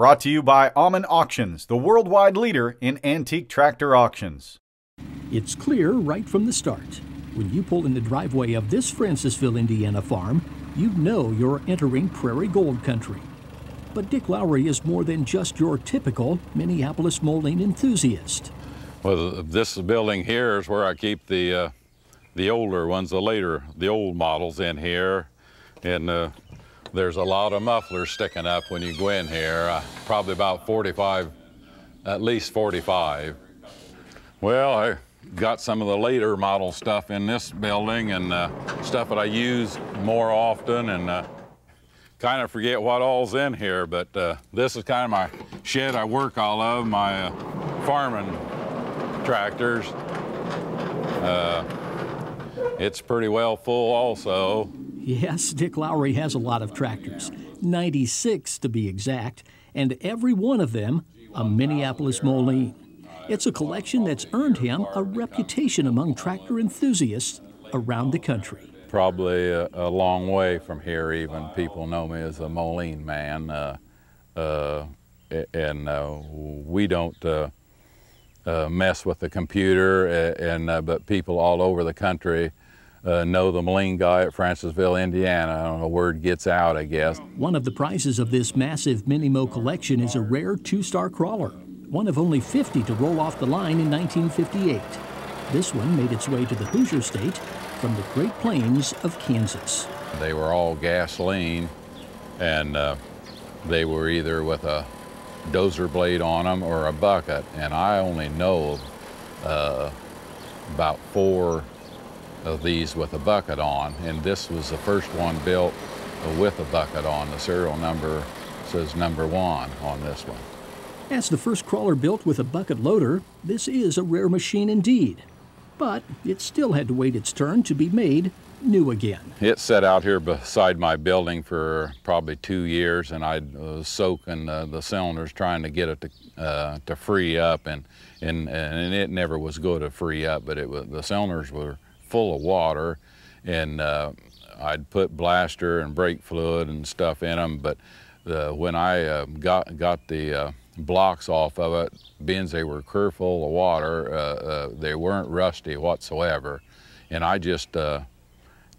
Brought to you by Aumann Auctions, the worldwide leader in antique tractor auctions. It's clear right from the start. When you pull in the driveway of this Francesville, Indiana farm, you know you're entering prairie gold country. But Dick Lowry is more than just your typical Minneapolis Moline enthusiast. Well, this building here is where I keep the uh, the older ones, the later, the old models in here, and uh, there's a lot of mufflers sticking up when you go in here. Uh, probably about 45, at least 45. Well, I got some of the later model stuff in this building and uh, stuff that I use more often and uh, kind of forget what all's in here, but uh, this is kind of my shed I work all of, my uh, farming tractors. Uh, it's pretty well full also. Yes, Dick Lowry has a lot of tractors, 96 to be exact, and every one of them a Minneapolis Moline. It's a collection that's earned him a reputation among tractor enthusiasts around the country. Probably a, a long way from here, even. People know me as a Moline man. Uh, uh, and uh, we don't uh, uh, mess with the computer, and, uh, but people all over the country uh, know the Moline guy at Francesville, Indiana. I don't know, word gets out, I guess. One of the prizes of this massive Mini-Mo collection is a rare two-star crawler, one of only 50 to roll off the line in 1958. This one made its way to the Hoosier State from the Great Plains of Kansas. They were all gasoline, and uh, they were either with a dozer blade on them or a bucket, and I only know uh, about four of these with a bucket on, and this was the first one built with a bucket on. The serial number says number one on this one. As the first crawler built with a bucket loader, this is a rare machine indeed. But it still had to wait its turn to be made new again. It sat out here beside my building for probably two years, and I was soaking uh, the cylinders trying to get it to, uh, to free up, and, and, and it never was good to free up, but it was, the cylinders were full of water and uh, I'd put blaster and brake fluid and stuff in them. But the, when I uh, got, got the uh, blocks off of it, being they were clear full of water, uh, uh, they weren't rusty whatsoever. And I just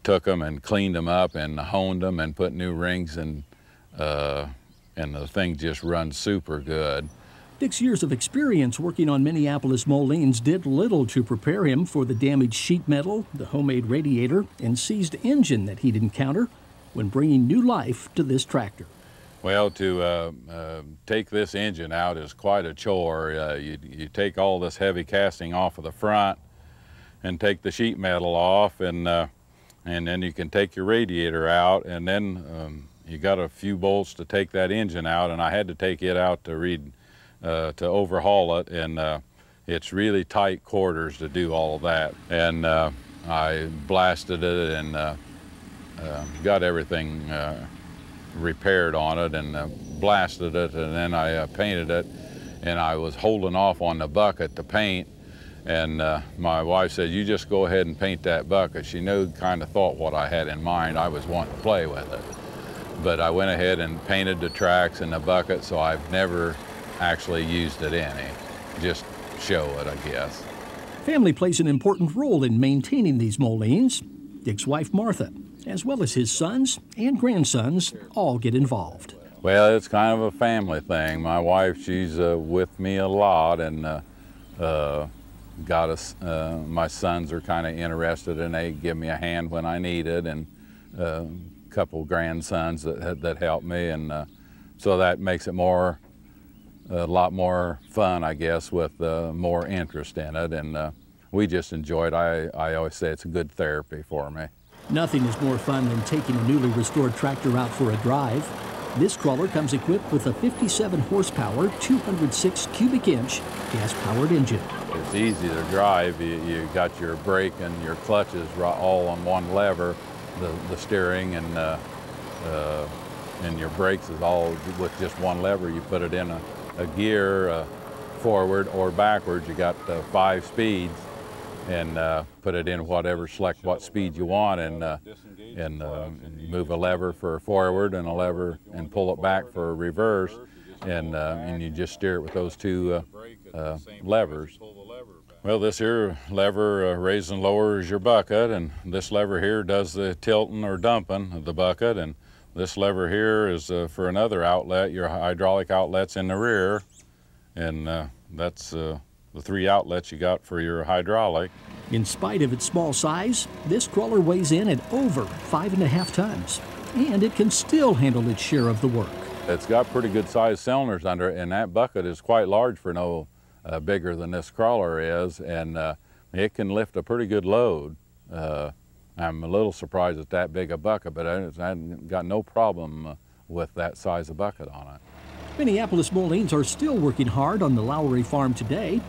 took them and cleaned them up and honed them and put new rings and, and the thing just runs super good. Dick's years of experience working on Minneapolis Molines did little to prepare him for the damaged sheet metal, the homemade radiator, and seized engine that he'd encounter when bringing new life to this tractor. Well, to uh, uh, take this engine out is quite a chore. Uh, you, you take all this heavy casting off of the front and take the sheet metal off, and, uh, and then you can take your radiator out, and then um, you got a few bolts to take that engine out, and I had to take it out to read uh, to overhaul it, and uh, it's really tight quarters to do all of that. And uh, I blasted it and uh, uh, got everything uh, repaired on it and blasted it, and then I painted it, and I was holding off on the bucket to paint, and my wife said, you just go ahead and paint that bucket. She knew, kind of thought what I had in mind. I was wanting to play with it. But I went ahead and painted the tracks in the bucket, so I've never actually used it any. Just show it, I guess. Family plays an important role in maintaining these Molines. Dick's wife, Martha, as well as his sons and grandsons, all get involved. Well, it's kind of a family thing. My wife, she's uh, with me a lot, and uh, uh, got us. Uh, my sons are kind of interested, and they give me a hand when I need it, and a uh, couple grandsons that that help me, and uh, so that makes it more a lot more fun, I guess, with uh, more interest in it. And uh, we just enjoy it. I, I always say it's a good therapy for me. Nothing is more fun than taking a newly restored tractor out for a drive. This crawler comes equipped with a 57 horsepower, 206 cubic inch gas powered engine. It's easy to drive. You, you got your brake and your clutches all on one lever, the, the steering and uh, uh, and your brakes is all with just one lever. You put it in a a gear uh, forward or backwards. You got uh, five speeds and uh, put it in whatever, select what speed you want and, uh, and, uh, move a lever for forward and a lever and pull it back for reverse. and, uh, and you just steer it with those two levers. Well, this here lever uh, raises and lowers your bucket, and this lever here does the tilting or dumping of the bucket, and this lever here is uh, for another outlet, your hydraulic outlets in the rear, and uh, that's uh, the three outlets you got for your hydraulic. In spite of its small size, this crawler weighs in at over five and a half tons, and it can still handle its share of the work. It's got pretty good sized cylinders under it, and that bucket is quite large for no uh, bigger than this crawler is, and uh, it can lift a pretty good load. Uh, I'm a little surprised at that big a bucket, but I, I've got no problem uh, with that size of bucket on it. Minneapolis Molines are still working hard on the Lowry farm today.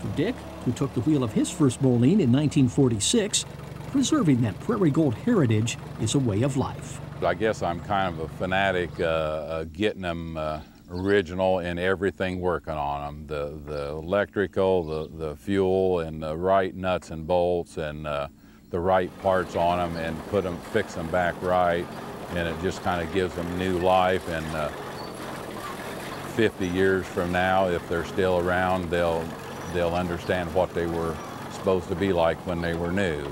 For Dick, who took the wheel of his first Moline in 1946, preserving that prairie gold heritage is a way of life. I guess I'm kind of a fanatic uh, uh, getting them uh, original and everything working on them. The, the electrical, the, the fuel, and the right nuts and bolts, and uh, the right parts on them, and put them, fix them back right, and it just kind of gives them new life. And uh, 50 years from now, if they're still around, they'll they'll understand what they were supposed to be like when they were new.